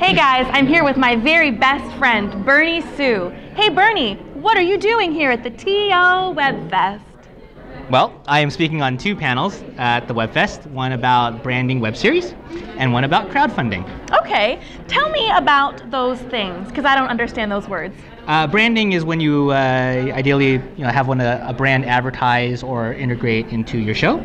Hey guys, I'm here with my very best friend, Bernie Su. Hey Bernie, what are you doing here at the TO Web Fest? Well, I am speaking on two panels at the WebFest, one about branding web series and one about crowdfunding. Okay, tell me about those things, because I don't understand those words. Uh, branding is when you uh, ideally you know, have one a, a brand advertise or integrate into your show.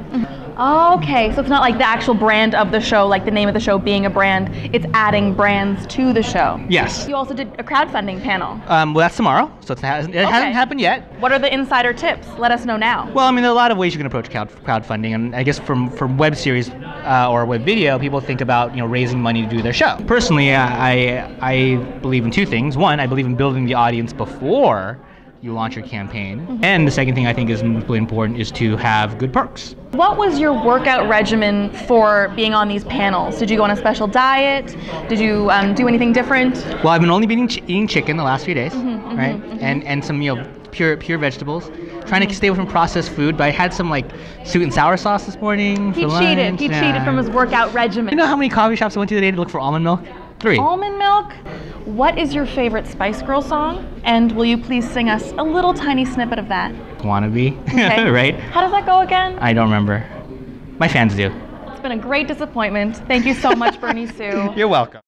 Okay, so it's not like the actual brand of the show, like the name of the show being a brand, it's adding brands to the show. Yes. You also did a crowdfunding panel. Um, well, that's tomorrow, so it hasn't, it Okay. hasn't happened yet. What are the insider tips? Let us know now. Well, I mean, there are a lot of ways you can approach crowd, crowdfunding, and I guess from from web series uh, or web video, people think about you know raising money to do their show. Personally, I I believe in two things. One, I believe in building the audience before you launch your campaign, and the second thing I think is really important is to have good perks. What was your workout regimen for being on these panels? Did you go on a special diet? Did you um, do anything different? Well, I've been only been eating, ch- eating chicken the last few days, Mm-hmm, right? And and some you know pure pure vegetables. Trying to stay away from processed food, but I had some like sweet and sour sauce this morning. He cheated. lunch. He Yeah. cheated from his workout regimen. You know how many coffee shops I went to today to look for almond milk? Three. Almond milk. What is your favorite Spice Girl song? And will you please sing us a little tiny snippet of that? Wannabe, Okay. right? How does that go again? I don't remember. My fans do. It's been a great disappointment. Thank you so much, Bernie Su. You're welcome.